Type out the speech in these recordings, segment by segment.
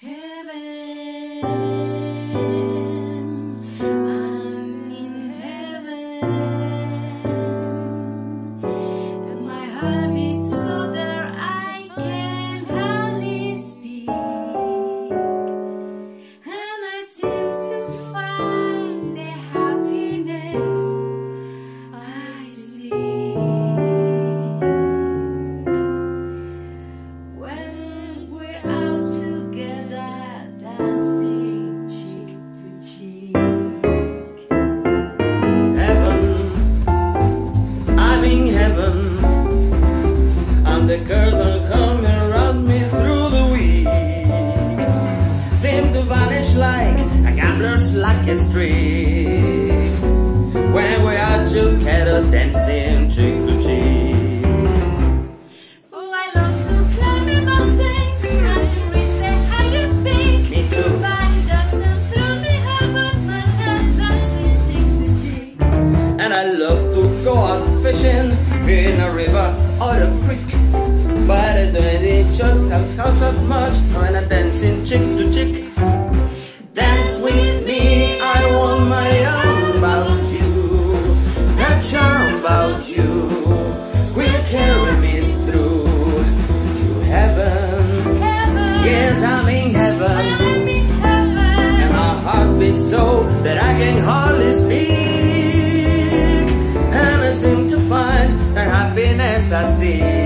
Heaven. the girls are coming around me through the week. Seem to vanish like a gambler's lucky streak. When we are together dancing cheek to cheek. Oh, I love to climb a mountain And to reach the highest peak. Me too. But it doesn't me half as much as dancing cheek And I love to go out fishing in a river or the creek. chick to chick. Dance with me, I want my arm about you. That charm about you will carry me through to heaven. heaven. Yes, I'm in heaven. I'm in heaven. And my heart beats so that I can hardly speak. And I seem to find the happiness I seek.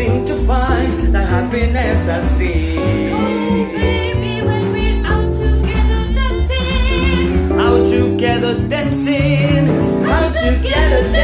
seem to find the happiness I see. Oh, baby, when we're out together dancing. Out together dancing. Out, together, together dancing.